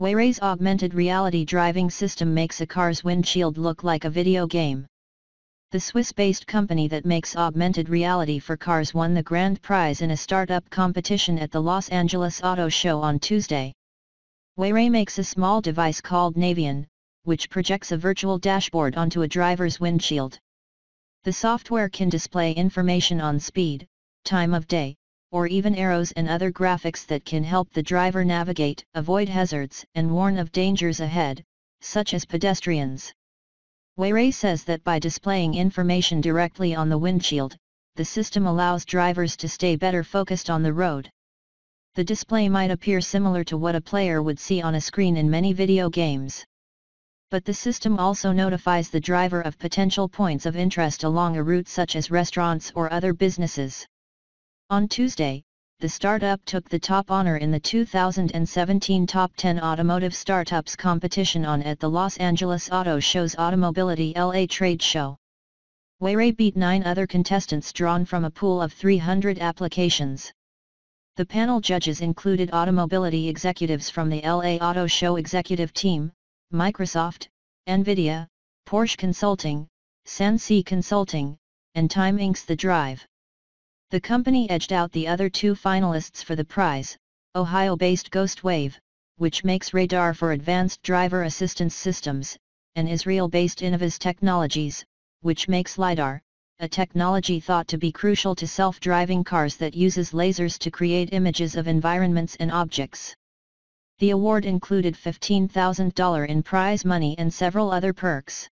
Wayray's augmented reality driving system makes a car's windshield look like a video game. The Swiss-based company that makes augmented reality for cars won the grand prize in a startup competition at the Los Angeles Auto Show on Tuesday. Wayray makes a small device called Navion, which projects a virtual dashboard onto a driver's windshield. The software can display information on speed, time of day, or even arrows and other graphics that can help the driver navigate, avoid hazards, and warn of dangers ahead, such as pedestrians. Wayray says that by displaying information directly on the windshield, the system allows drivers to stay better focused on the road. The display might appear similar to what a player would see on a screen in many video games. But the system also notifies the driver of potential points of interest along a route such as restaurants or other businesses. On Tuesday, the startup took the top honor in the 2017 Top 10 Automotive Startups competition on at the Los Angeles Auto Show's Automobility LA trade show. Wayray beat nine other contestants drawn from a pool of 300 applications. The panel judges included automobility executives from the LA Auto Show executive team, Microsoft, NVIDIA, Porsche Consulting, Sansea Consulting, and Time Inc.'s The Drive. The company edged out the other two finalists for the prize, Ohio-based Ghostwave, which makes radar for advanced driver assistance systems, and Israel-based Innoviz Technologies, which makes LiDAR, a technology thought to be crucial to self-driving cars that uses lasers to create images of environments and objects. The award included $15,000 in prize money and several other perks.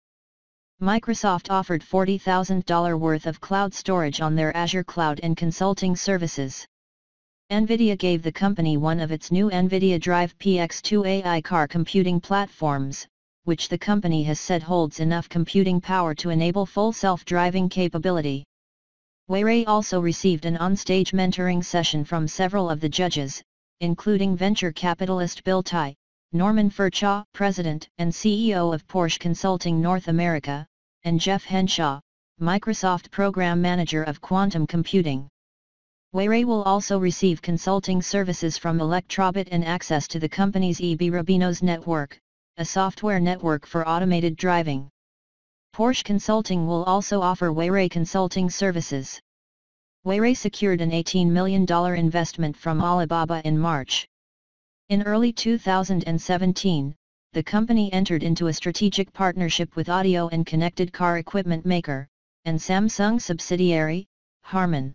Microsoft offered $40,000 worth of cloud storage on their Azure cloud and consulting services. NVIDIA gave the company one of its new NVIDIA Drive PX2 AI car computing platforms, which the company has said holds enough computing power to enable full self-driving capability. Wayray also received an on-stage mentoring session from several of the judges, including venture capitalist Bill Tai, Norman Furchaw, President and CEO of Porsche Consulting North America, and Jeff Henshaw, Microsoft Program Manager of Quantum Computing. Wayray will also receive consulting services from Elektrobit and access to the company's EB robinos network, a software network for automated driving. Porsche Consulting will also offer Wayray consulting services. Wayray secured an $18 million investment from Alibaba in March. In early 2017, the company entered into a strategic partnership with audio and connected car equipment maker, and Samsung subsidiary, Harman.